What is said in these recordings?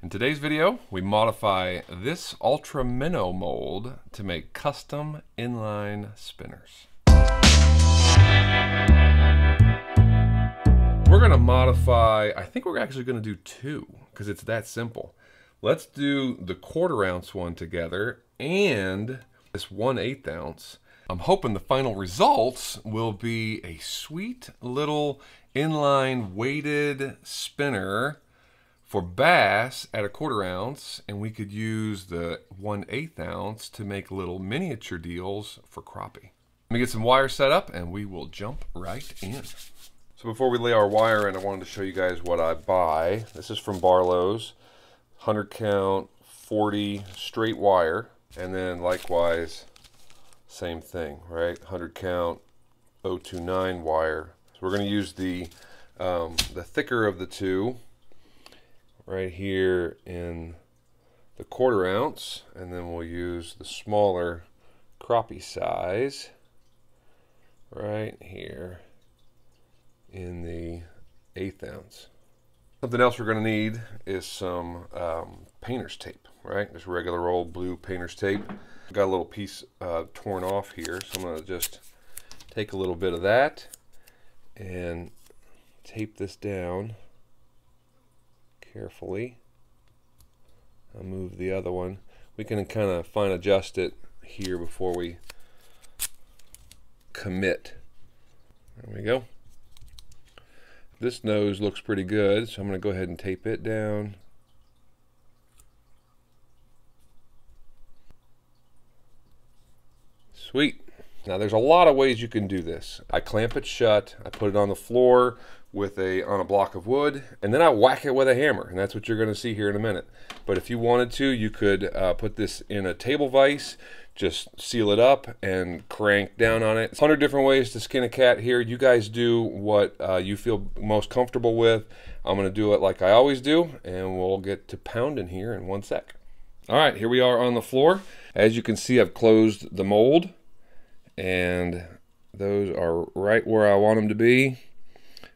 In today's video, we modify this Ultra Minnow mold to make custom inline spinners. We're gonna modify, I think we're actually gonna do two, because it's that simple. Let's do the quarter ounce one together and this 1 8 ounce. I'm hoping the final results will be a sweet little inline weighted spinner for bass at a quarter ounce, and we could use the 1 8 ounce to make little miniature deals for crappie. Let me get some wire set up and we will jump right in. So before we lay our wire in, I wanted to show you guys what I buy. This is from Barlow's, 100 count, 40 straight wire, and then likewise, same thing, right? 100 count, 029 wire. So we're going to use the um, the thicker of the two right here in the quarter ounce and then we'll use the smaller crappie size right here in the eighth ounce. Something else we're going to need is some um, painter's tape, right? Just regular old blue painter's tape. Got a little piece uh, torn off here, so I'm going to just take a little bit of that and tape this down carefully. I'll move the other one. We can kind of fine adjust it here before we commit. There we go. This nose looks pretty good, so I'm going to go ahead and tape it down. Sweet. Now there's a lot of ways you can do this. I clamp it shut, I put it on the floor, with a on a block of wood and then I whack it with a hammer and that's what you're going to see here in a minute. But if you wanted to you could uh, put this in a table vise just seal it up and crank down on it. 100 different ways to skin a cat here. You guys do what uh, you feel most comfortable with. I'm going to do it like I always do and we'll get to pounding here in one sec. All right here we are on the floor. As you can see I've closed the mold and those are right where I want them to be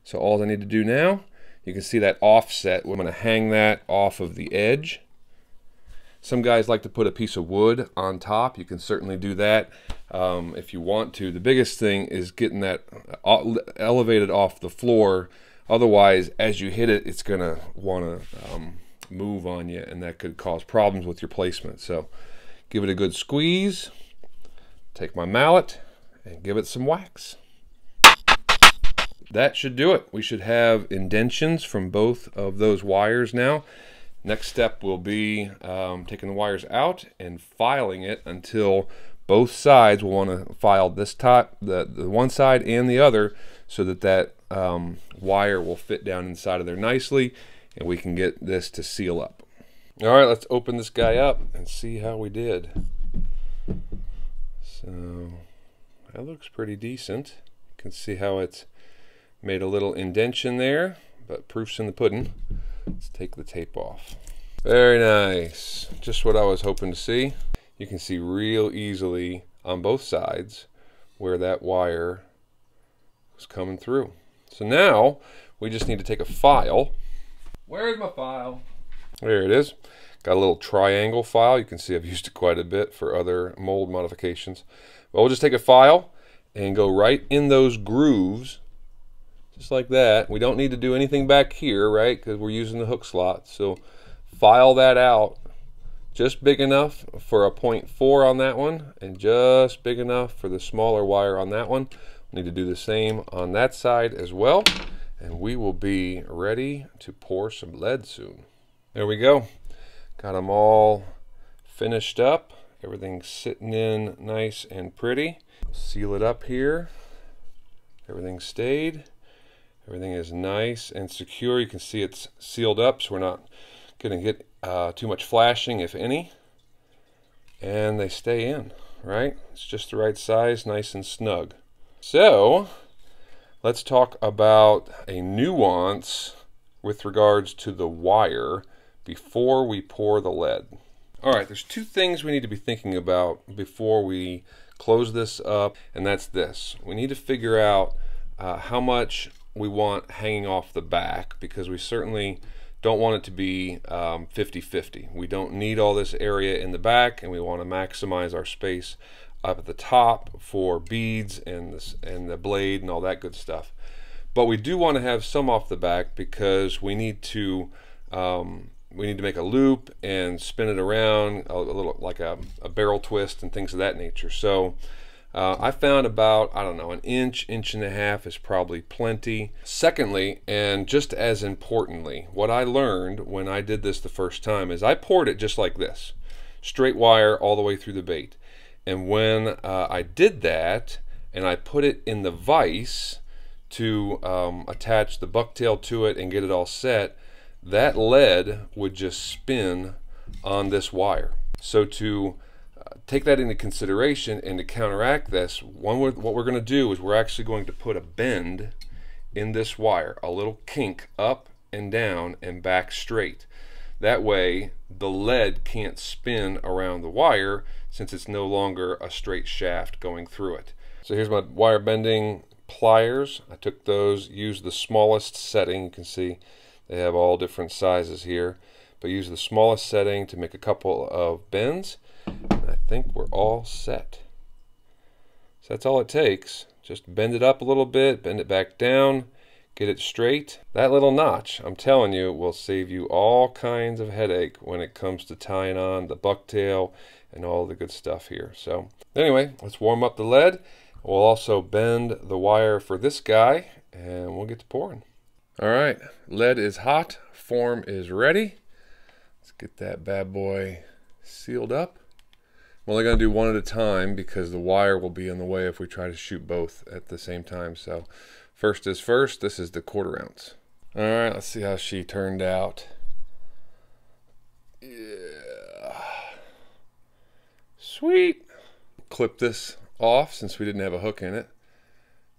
so all I need to do now, you can see that offset. I'm going to hang that off of the edge. Some guys like to put a piece of wood on top. You can certainly do that um, if you want to. The biggest thing is getting that uh, elevated off the floor. Otherwise, as you hit it, it's going to want to um, move on you, and that could cause problems with your placement. So give it a good squeeze. Take my mallet and give it some whacks that should do it. We should have indentions from both of those wires now. Next step will be um, taking the wires out and filing it until both sides will want to file this top, the, the one side and the other, so that that um, wire will fit down inside of there nicely and we can get this to seal up. All right, let's open this guy up and see how we did. So that looks pretty decent. You can see how it's Made a little indention there, but proof's in the pudding. Let's take the tape off. Very nice. Just what I was hoping to see. You can see real easily on both sides where that wire was coming through. So now we just need to take a file. Where's my file? There it is. Got a little triangle file. You can see I've used it quite a bit for other mold modifications. But we'll just take a file and go right in those grooves just like that. We don't need to do anything back here, right? Because we're using the hook slot. So file that out just big enough for a 0.4 on that one and just big enough for the smaller wire on that one. We need to do the same on that side as well. And we will be ready to pour some lead soon. There we go. Got them all finished up. Everything's sitting in nice and pretty. Seal it up here. Everything stayed. Everything is nice and secure. You can see it's sealed up so we're not going to get uh, too much flashing, if any. And they stay in, right? It's just the right size, nice and snug. So, let's talk about a nuance with regards to the wire before we pour the lead. All right, there's two things we need to be thinking about before we close this up, and that's this. We need to figure out uh, how much we want hanging off the back because we certainly don't want it to be 50-50. Um, we don't need all this area in the back and we want to maximize our space up at the top for beads and, this, and the blade and all that good stuff. But we do want to have some off the back because we need to um, we need to make a loop and spin it around a, a little like a, a, barrel twist and things of that nature. So uh, I found about, I don't know, an inch, inch and a half is probably plenty. Secondly, and just as importantly, what I learned when I did this the first time is I poured it just like this, straight wire all the way through the bait. And when uh, I did that and I put it in the vise to um, attach the bucktail to it and get it all set, that lead would just spin on this wire. So to take that into consideration and to counteract this, one what we're going to do is we're actually going to put a bend in this wire, a little kink up and down and back straight. That way the lead can't spin around the wire since it's no longer a straight shaft going through it. So here's my wire bending pliers. I took those, used the smallest setting. You can see they have all different sizes here, but use the smallest setting to make a couple of bends. And I think we're all set. So that's all it takes. Just bend it up a little bit, bend it back down, get it straight. That little notch, I'm telling you, will save you all kinds of headache when it comes to tying on the bucktail and all the good stuff here. So anyway, let's warm up the lead. We'll also bend the wire for this guy and we'll get to pouring. All right, lead is hot, form is ready. Let's get that bad boy sealed up. I'm only going to do one at a time because the wire will be in the way if we try to shoot both at the same time. So first is first, this is the quarter ounce. All right, let's see how she turned out. Yeah. Sweet. Clip this off since we didn't have a hook in it.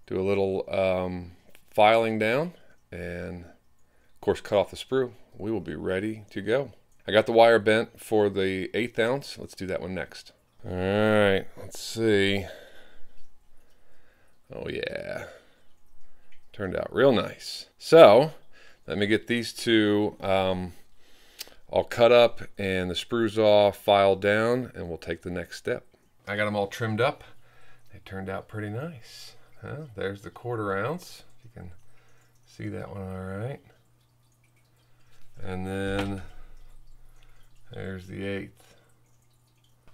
Do a little um, filing down and of course cut off the sprue. We will be ready to go. I got the wire bent for the eighth ounce. Let's do that one next. All right, let's see. Oh yeah, turned out real nice. So let me get these two um, all cut up and the sprues off, filed down, and we'll take the next step. I got them all trimmed up. They turned out pretty nice. Huh? There's the quarter ounce. You can See that one all right. And then there's the eighth.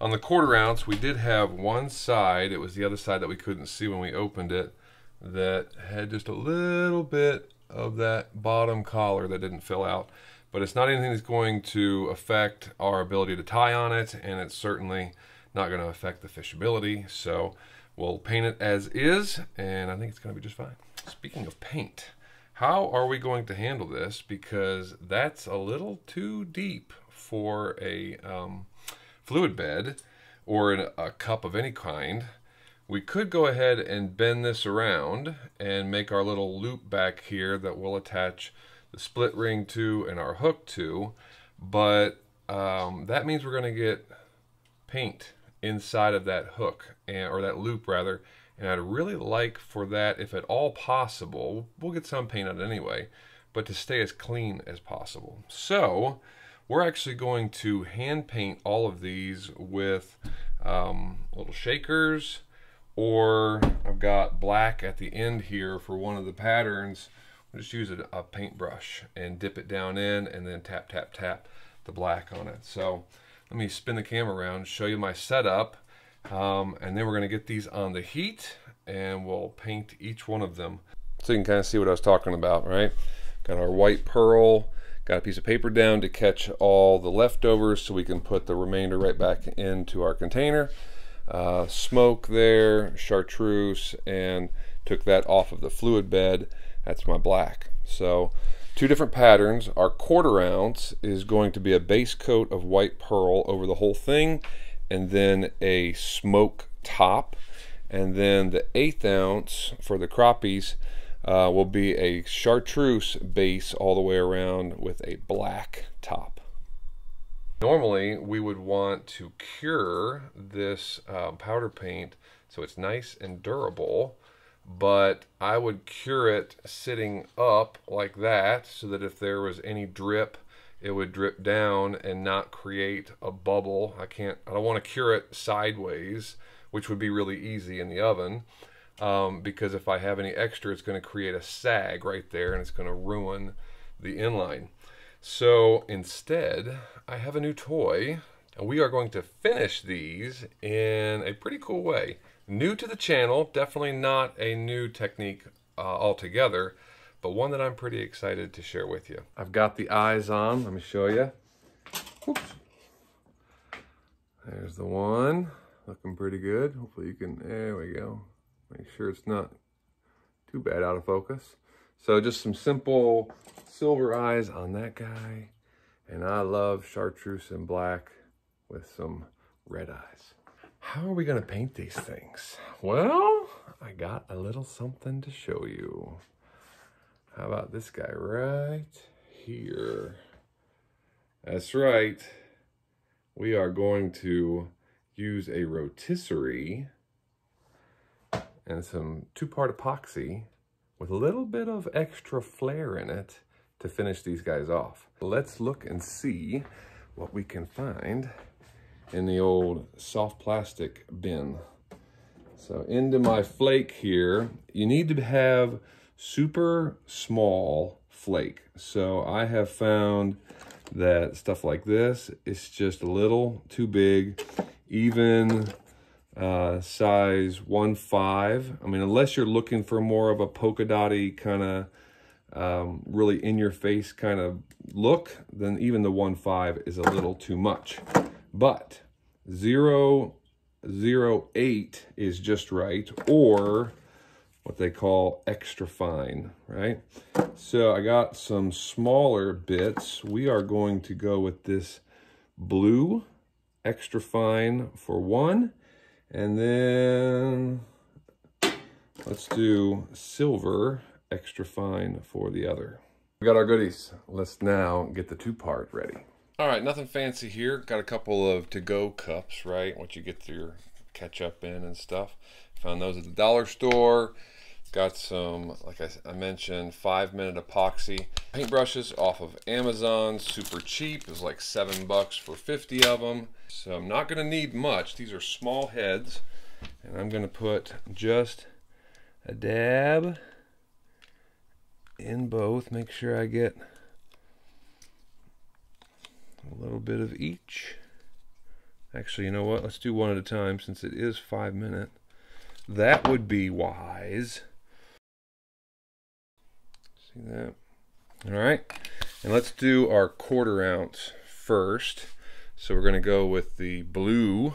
On the quarter ounce, we did have one side, it was the other side that we couldn't see when we opened it, that had just a little bit of that bottom collar that didn't fill out. But it's not anything that's going to affect our ability to tie on it, and it's certainly not going to affect the fishability. So we'll paint it as is, and I think it's going to be just fine. Speaking of paint, how are we going to handle this? Because that's a little too deep for a um, fluid bed or a cup of any kind. We could go ahead and bend this around and make our little loop back here that we'll attach the split ring to and our hook to, but um, that means we're going to get paint inside of that hook, and, or that loop rather, and I'd really like for that, if at all possible, we'll get some paint on it anyway, but to stay as clean as possible. So we're actually going to hand paint all of these with um, little shakers, or I've got black at the end here for one of the patterns. We'll just use a, a paintbrush and dip it down in and then tap, tap, tap the black on it. So let me spin the camera around, show you my setup. Um, and then we're going to get these on the heat and we'll paint each one of them. So you can kind of see what I was talking about, right? Got our white pearl, got a piece of paper down to catch all the leftovers so we can put the remainder right back into our container. Uh, smoke there, chartreuse, and took that off of the fluid bed. That's my black. So two different patterns. Our quarter ounce is going to be a base coat of white pearl over the whole thing and then a smoke top. And then the eighth ounce for the crappies uh, will be a chartreuse base all the way around with a black top. Normally, we would want to cure this uh, powder paint so it's nice and durable, but I would cure it sitting up like that so that if there was any drip it would drip down and not create a bubble. I can't, I don't want to cure it sideways, which would be really easy in the oven. Um, because if I have any extra, it's going to create a sag right there and it's going to ruin the inline. So instead, I have a new toy and we are going to finish these in a pretty cool way. New to the channel, definitely not a new technique uh, altogether, but one that I'm pretty excited to share with you. I've got the eyes on, let me show you. Oops. There's the one, looking pretty good. Hopefully you can, there we go. Make sure it's not too bad out of focus. So just some simple silver eyes on that guy. And I love chartreuse and black with some red eyes. How are we gonna paint these things? Well, I got a little something to show you. How about this guy right here? That's right. We are going to use a rotisserie and some two-part epoxy with a little bit of extra flair in it to finish these guys off. Let's look and see what we can find in the old soft plastic bin. So into my flake here, you need to have super small flake. So I have found that stuff like this is just a little too big, even uh, size 1.5. I mean, unless you're looking for more of a polka dotty kind of um, really in your face kind of look, then even the 1.5 is a little too much. But 0, 0.8 is just right, or what they call extra fine, right? So I got some smaller bits. We are going to go with this blue extra fine for one, and then let's do silver extra fine for the other. We got our goodies. Let's now get the two-part ready. All right, nothing fancy here. Got a couple of to-go cups, right? Once you get your ketchup in and stuff. Found those at the dollar store. Got some, like I, I mentioned, five minute epoxy paintbrushes off of Amazon. Super cheap. It was like seven bucks for 50 of them. So I'm not going to need much. These are small heads. And I'm going to put just a dab in both. Make sure I get a little bit of each. Actually, you know what? Let's do one at a time since it is five minute. That would be wise. See that? All right. And let's do our quarter ounce first. So we're going to go with the blue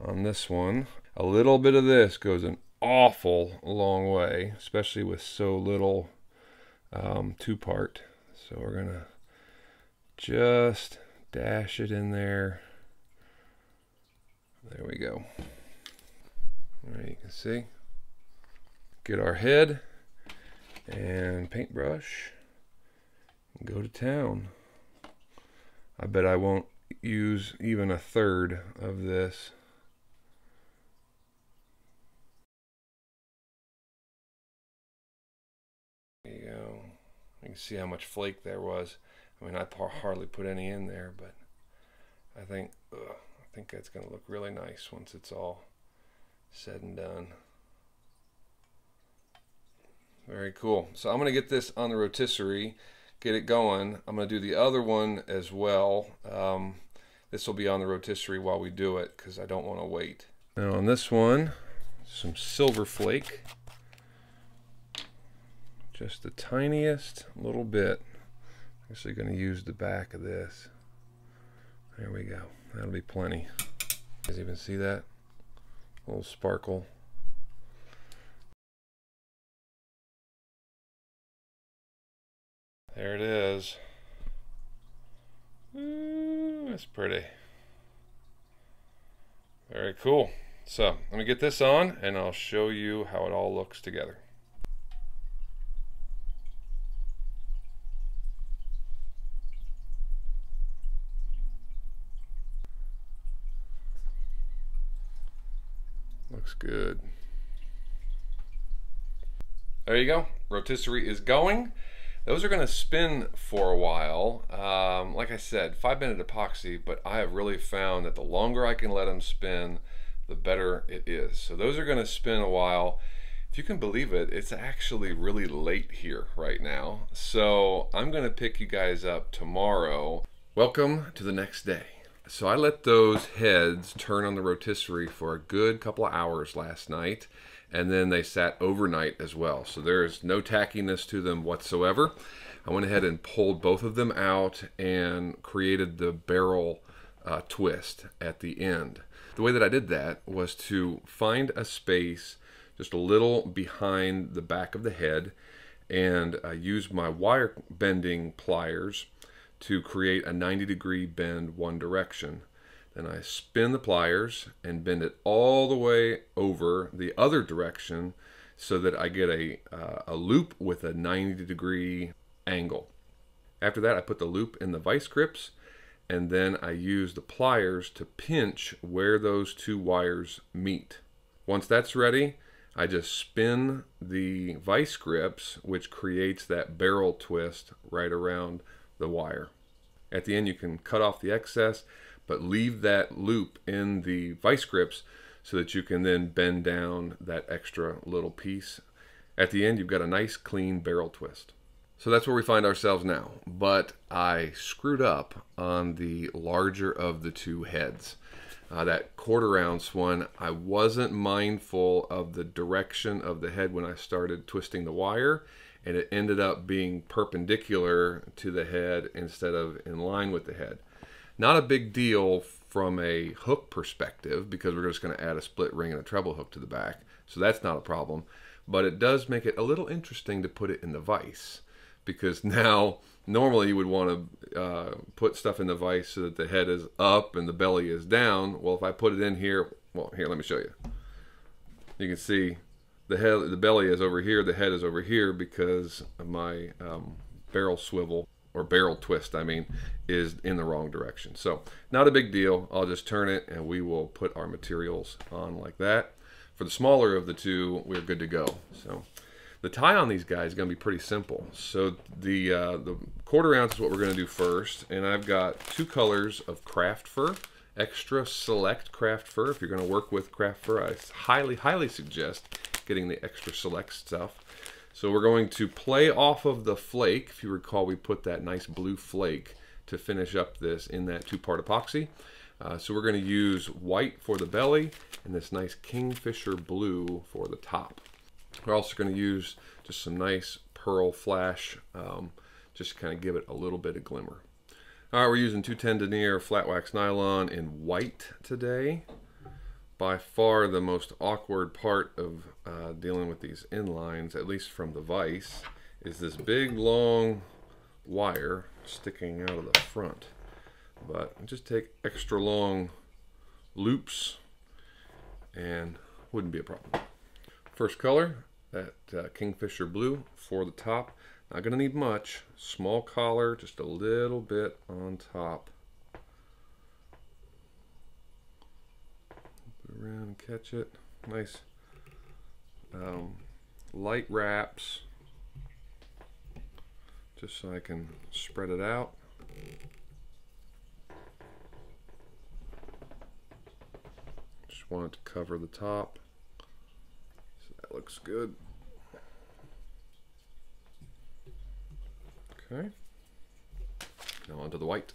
on this one. A little bit of this goes an awful long way, especially with so little um, two-part. So we're going to just dash it in there. There we go. Right, you can see. Get our head and paintbrush and go to town. I bet I won't use even a third of this. There you go. You can see how much flake there was. I mean, I hardly put any in there, but I think ugh, I think that's going to look really nice once it's all said and done. Very cool. So I'm going to get this on the rotisserie, get it going. I'm going to do the other one as well. Um, this will be on the rotisserie while we do it because I don't want to wait. Now on this one, some silver flake. Just the tiniest little bit. Actually going to use the back of this. There we go. That'll be plenty. You guys even see that? A little sparkle. There it is. Ooh, that's pretty. Very cool. So let me get this on and I'll show you how it all looks together. Looks good. There you go. Rotisserie is going. Those are going to spin for a while. Um, like I said, five minute epoxy, but I have really found that the longer I can let them spin, the better it is. So those are going to spin a while. If you can believe it, it's actually really late here right now. So I'm going to pick you guys up tomorrow. Welcome to the next day. So I let those heads turn on the rotisserie for a good couple of hours last night and then they sat overnight as well. So there's no tackiness to them whatsoever. I went ahead and pulled both of them out and created the barrel uh, twist at the end. The way that I did that was to find a space just a little behind the back of the head and I used my wire bending pliers to create a 90 degree bend one direction. Then I spin the pliers and bend it all the way over the other direction so that I get a, uh, a loop with a 90 degree angle. After that, I put the loop in the vice grips and then I use the pliers to pinch where those two wires meet. Once that's ready, I just spin the vice grips, which creates that barrel twist right around the wire. At the end, you can cut off the excess but leave that loop in the vice grips so that you can then bend down that extra little piece. At the end, you've got a nice clean barrel twist. So that's where we find ourselves now. But I screwed up on the larger of the two heads. Uh, that quarter ounce one, I wasn't mindful of the direction of the head when I started twisting the wire, and it ended up being perpendicular to the head instead of in line with the head. Not a big deal from a hook perspective because we're just going to add a split ring and a treble hook to the back. So that's not a problem. But it does make it a little interesting to put it in the vise because now normally you would want to uh, put stuff in the vise so that the head is up and the belly is down. Well, if I put it in here, well, here, let me show you. You can see the head, the belly is over here, the head is over here because of my um, barrel swivel or barrel twist, I mean, is in the wrong direction. So not a big deal. I'll just turn it and we will put our materials on like that. For the smaller of the two, we're good to go. So the tie on these guys is going to be pretty simple. So the uh, the quarter ounce is what we're going to do first, and I've got two colors of craft fur, extra select craft fur. If you're going to work with craft fur, I highly highly suggest getting the extra select stuff. So we're going to play off of the flake. If you recall, we put that nice blue flake to finish up this in that two-part epoxy. Uh, so we're going to use white for the belly and this nice kingfisher blue for the top. We're also going to use just some nice pearl flash, um, just to kind of give it a little bit of glimmer. All right, we're using 210 denier flat wax nylon in white today by far the most awkward part of uh, dealing with these inlines, at least from the vise, is this big long wire sticking out of the front. But just take extra long loops and wouldn't be a problem. First color, that uh, Kingfisher blue for the top. Not gonna need much. Small collar, just a little bit on top. Around and catch it. Nice um, light wraps just so I can spread it out. Just want it to cover the top. So that looks good. Okay. Now onto the white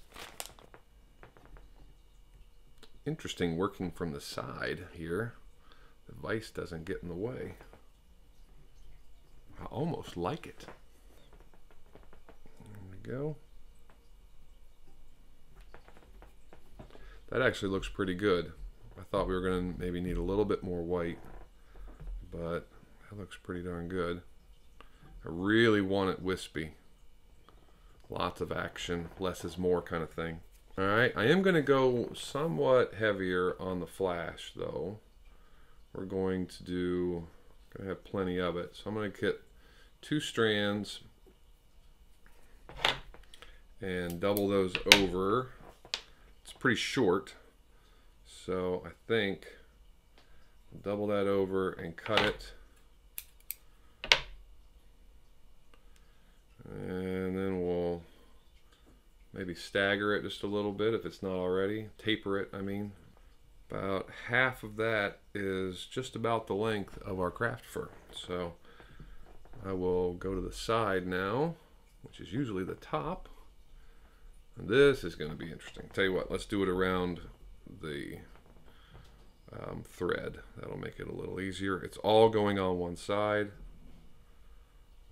interesting working from the side here. The vise doesn't get in the way. I almost like it. There we go. That actually looks pretty good. I thought we were going to maybe need a little bit more white, but that looks pretty darn good. I really want it wispy. Lots of action, less is more kind of thing. All right, I am going to go somewhat heavier on the flash though. We're going to do, going to have plenty of it. So I'm going to get two strands and double those over. It's pretty short, so I think double that over and cut it. And then we'll maybe stagger it just a little bit if it's not already. Taper it, I mean. About half of that is just about the length of our craft fur. So I will go to the side now, which is usually the top. And this is going to be interesting. Tell you what, let's do it around the um, thread. That'll make it a little easier. It's all going on one side.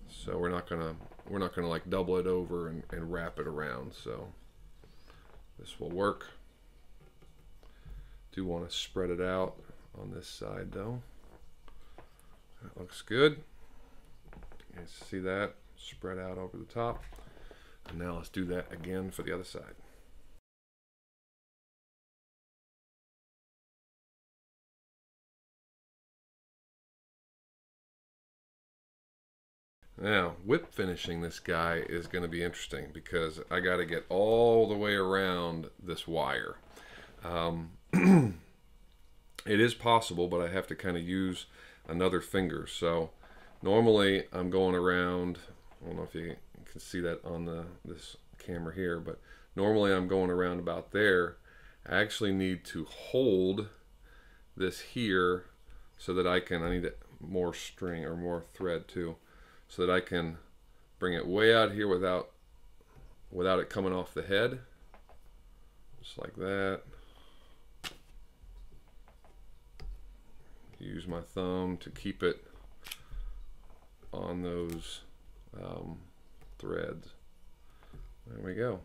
So we're not gonna we're not gonna like double it over and, and wrap it around. So this will work. Do want to spread it out on this side though. That looks good. You see that? Spread out over the top. And now let's do that again for the other side. Now, whip finishing this guy is going to be interesting because I got to get all the way around this wire. Um, it is possible, but I have to kind of use another finger. So normally I'm going around, I don't know if you can see that on the this camera here, but normally I'm going around about there. I actually need to hold this here so that I can, I need more string or more thread too so that I can bring it way out here without without it coming off the head. Just like that. Use my thumb to keep it on those um, threads. There we go.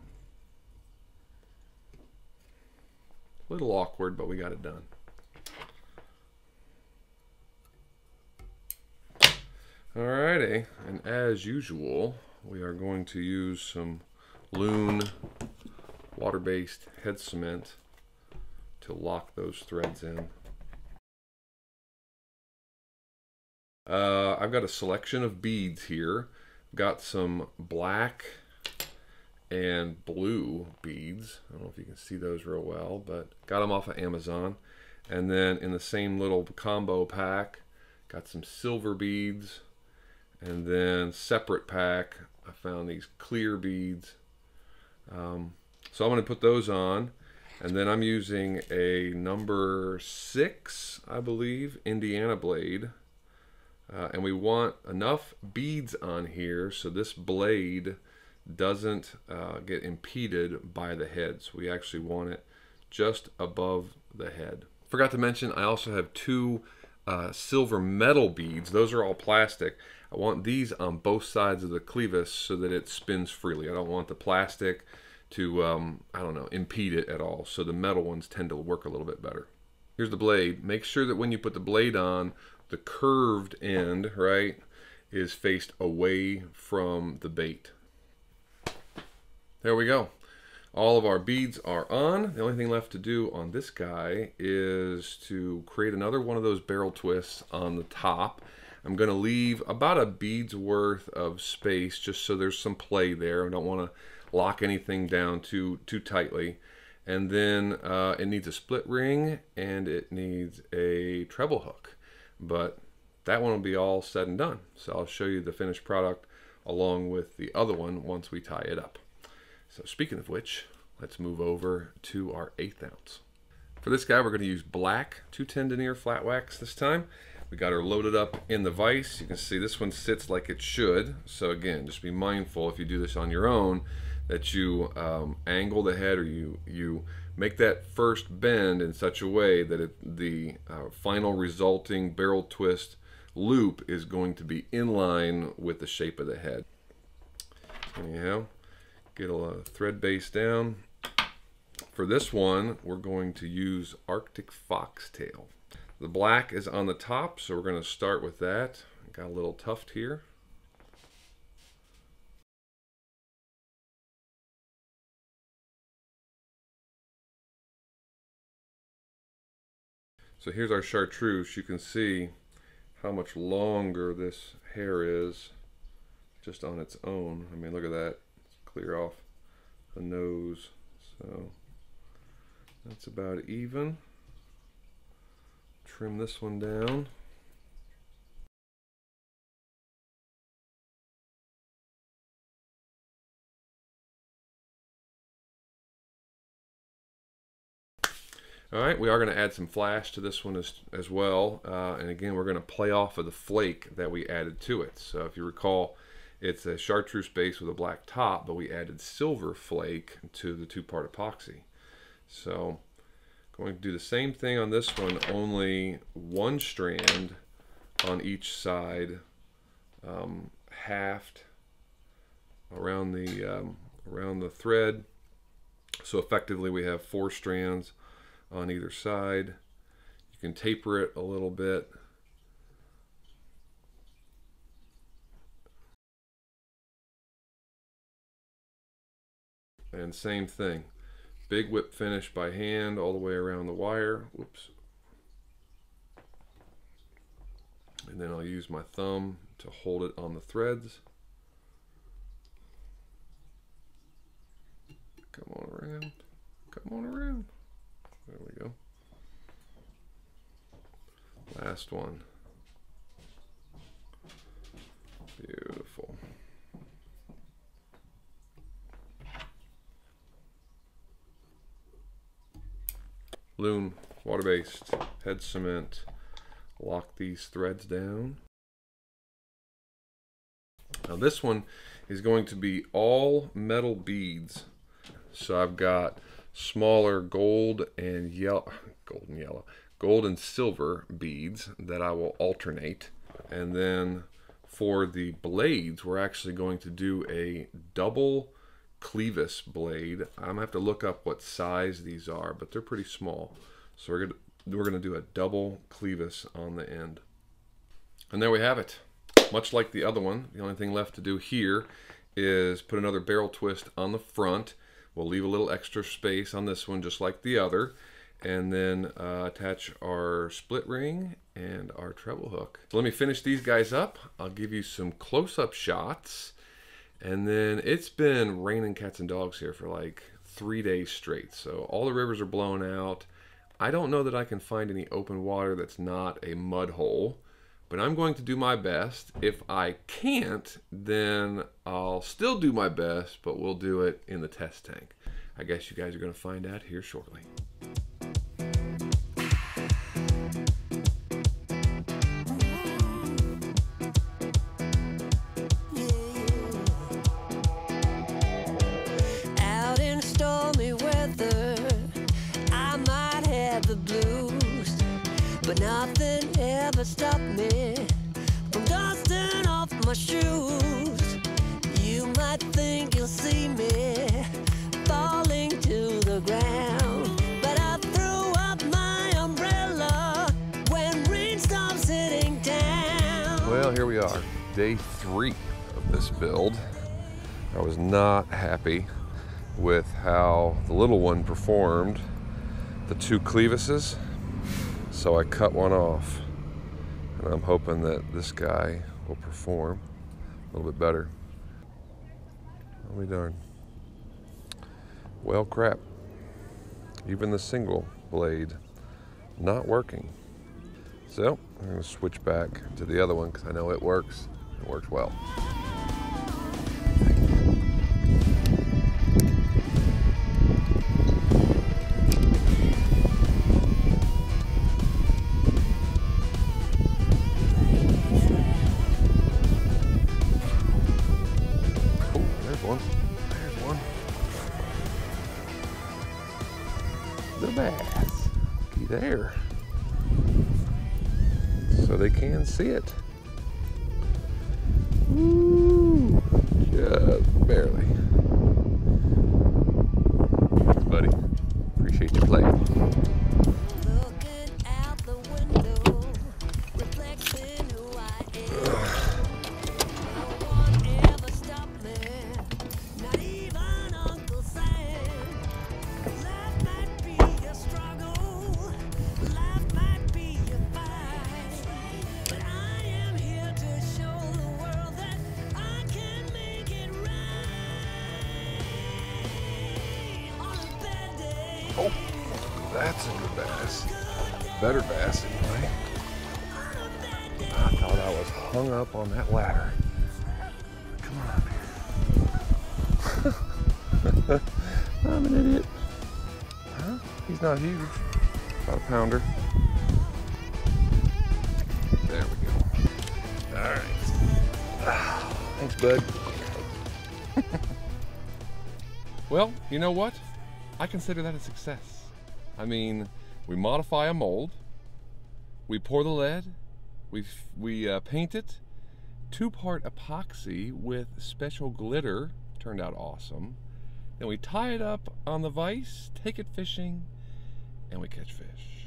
A little awkward but we got it done Alrighty, and as usual, we are going to use some Loon water-based head cement to lock those threads in. Uh, I've got a selection of beads here. Got some black and blue beads. I don't know if you can see those real well, but got them off of Amazon. And then in the same little combo pack, got some silver beads and then separate pack, I found these clear beads. Um, so I'm going to put those on. And then I'm using a number six, I believe, Indiana blade. Uh, and we want enough beads on here so this blade doesn't uh, get impeded by the head. So we actually want it just above the head. Forgot to mention, I also have two uh, silver metal beads. Those are all plastic. I want these on both sides of the clevis so that it spins freely. I don't want the plastic to, um, I don't know, impede it at all. So the metal ones tend to work a little bit better. Here's the blade. Make sure that when you put the blade on, the curved end, right, is faced away from the bait. There we go. All of our beads are on. The only thing left to do on this guy is to create another one of those barrel twists on the top. I'm going to leave about a bead's worth of space just so there's some play there. I don't want to lock anything down too too tightly. And then uh, it needs a split ring and it needs a treble hook. But that one will be all said and done. So I'll show you the finished product along with the other one once we tie it up. So speaking of which, let's move over to our eighth ounce. For this guy, we're going to use black 210 denier flat wax this time. We got her loaded up in the vise. You can see this one sits like it should. So again, just be mindful if you do this on your own that you um, angle the head or you you make that first bend in such a way that it, the uh, final resulting barrel twist loop is going to be in line with the shape of the head. Anyhow, get a thread base down. For this one, we're going to use Arctic Foxtail. The black is on the top, so we're going to start with that. Got a little tuft here. So here's our chartreuse. You can see how much longer this hair is just on its own. I mean, look at that clear off the nose. So that's about even. Trim this one down. All right, we are going to add some flash to this one as, as well. Uh, and again, we're going to play off of the flake that we added to it. So if you recall, it's a chartreuse base with a black top, but we added silver flake to the two-part epoxy. So going to do the same thing on this one, only one strand on each side, um, halved around the um, around the thread. So effectively, we have four strands on either side. You can taper it a little bit. And same thing. Big whip finish by hand all the way around the wire. Whoops. And then I'll use my thumb to hold it on the threads. Come on around. Come on around. There we go. Last one. Beautiful. Loon, water-based, head cement. Lock these threads down. Now this one is going to be all metal beads. So I've got smaller gold and yellow, gold and yellow, gold and silver beads that I will alternate. And then for the blades, we're actually going to do a double clevis blade. I'm gonna have to look up what size these are, but they're pretty small. So we're gonna we're gonna do a double clevis on the end. And there we have it. Much like the other one, the only thing left to do here is put another barrel twist on the front We'll leave a little extra space on this one just like the other and then uh, attach our split ring and our treble hook. So let me finish these guys up. I'll give you some close-up shots and then it's been raining cats and dogs here for like three days straight. So all the rivers are blown out. I don't know that I can find any open water that's not a mud hole but I'm going to do my best. If I can't, then I'll still do my best, but we'll do it in the test tank. I guess you guys are going to find out here shortly. Stopped me from dusting off my shoes. You might think you'll see me falling to the ground, but I threw up my umbrella when rain stops hitting down. Well, here we are, day three of this build. I was not happy with how the little one performed. The two clevises so I cut one off. And I'm hoping that this guy will perform a little bit better. I'll be darned. Well, crap. Even the single blade not working. So I'm going to switch back to the other one because I know it works. It works well. There so they can see it. That's a good bass. Better bass anyway. I thought I was hung up on that ladder. Come on up here. I'm an idiot. Huh? He's not huge. About a pounder. There we go. All right. Thanks, bud. well, you know what? I consider that a success. I mean, we modify a mold, we pour the lead, we we uh, paint it, two-part epoxy with special glitter. Turned out awesome. Then we tie it up on the vise, take it fishing, and we catch fish.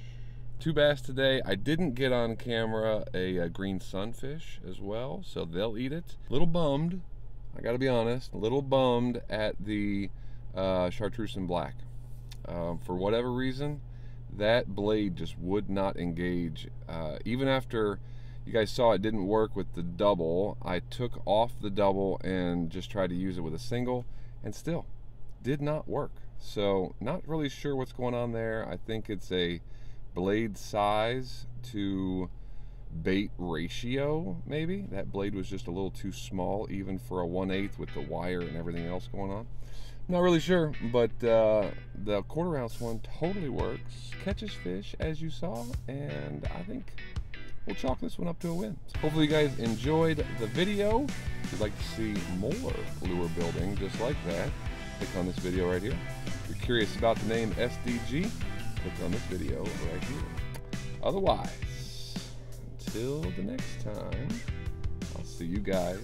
Two bass today. I didn't get on camera a, a green sunfish as well, so they'll eat it. A little bummed, I gotta be honest, a little bummed at the uh, chartreuse and black. Um, for whatever reason, that blade just would not engage. Uh, even after you guys saw it didn't work with the double, I took off the double and just tried to use it with a single, and still did not work. So not really sure what's going on there. I think it's a blade size to bait ratio, maybe. That blade was just a little too small, even for a 1 8 with the wire and everything else going on. Not really sure, but uh, the quarter ounce one totally works. Catches fish, as you saw, and I think we'll chalk this one up to a win. Hopefully you guys enjoyed the video. If you'd like to see more lure building just like that, click on this video right here. If you're curious about the name SDG, click on this video right here. Otherwise, until the next time, I'll see you guys